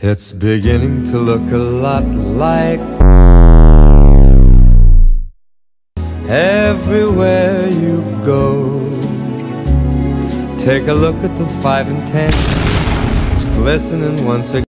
It's beginning to look a lot like everywhere you go. Take a look at the five and ten. It's glistening once again.